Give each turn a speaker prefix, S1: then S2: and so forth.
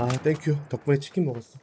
S1: 아 땡큐 덕분에 치킨 먹었어.